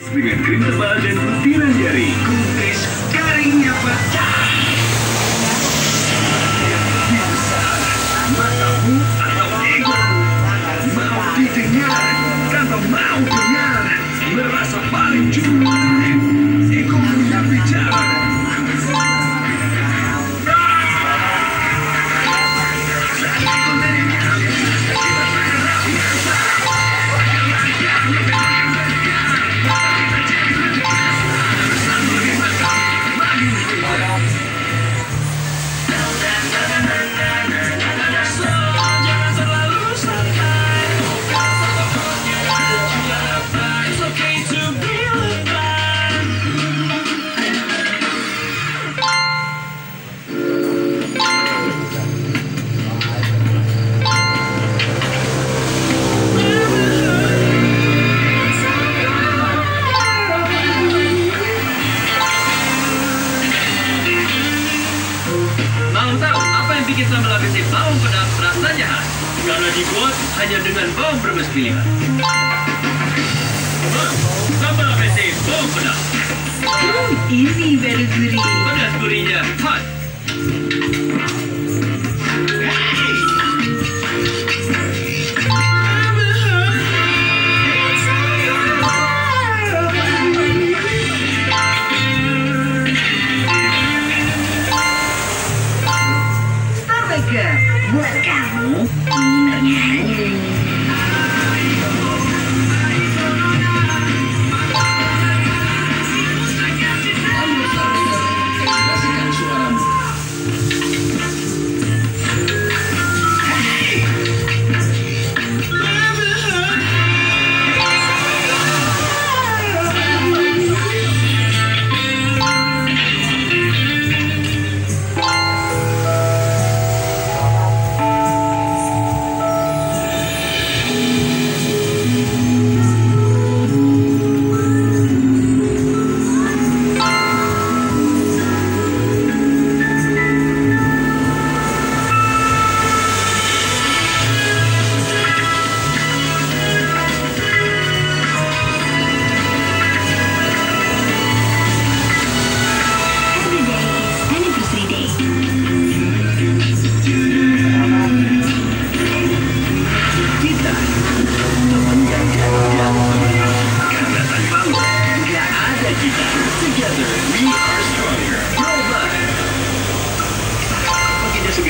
Dengan krim tebal dan butiran jari, kukis garingnya pecah. Rasanya khas? Karena dibuat hanya dengan bawang brebes pilihan. Hmm, Sambal ABC bawang pedas. Hmm, ini baru gurih.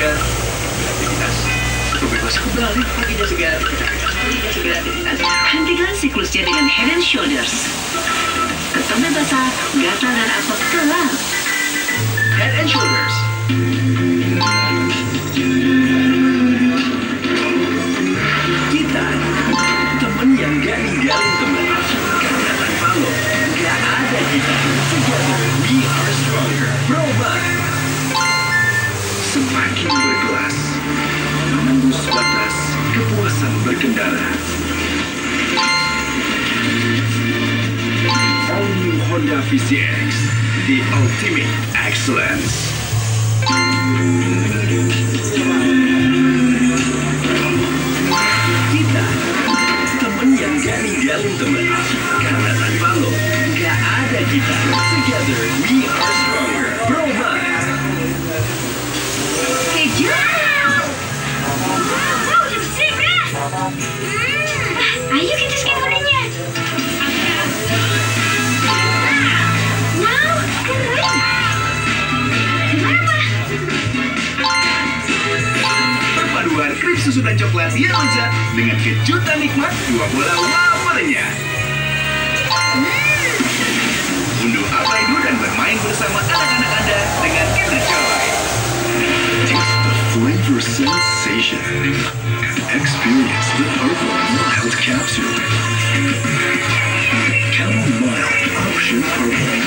Segar, aktivitas. Bebas kembali, paginya segar. Paginya segar, aktivitas. Hentikan siklusnya dengan Head and Shoulders. Ketombe basah, gatal dan apes kelar. Head and shoulders. Honda the ultimate excellence. Kita temen yang gak ninggalin temen Karena tanpa lo gak ada kita Together we are dan coklat yang lezat Dengan kejutan nikmat dua bola wafernya Unduh apa itu dan bermain bersama anak-anak Anda dengan Kinder Joy Taste the flavor sensation Experience the purple mild capsule. Chamomile Option Purple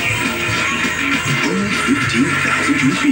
Only 15,000 rupiah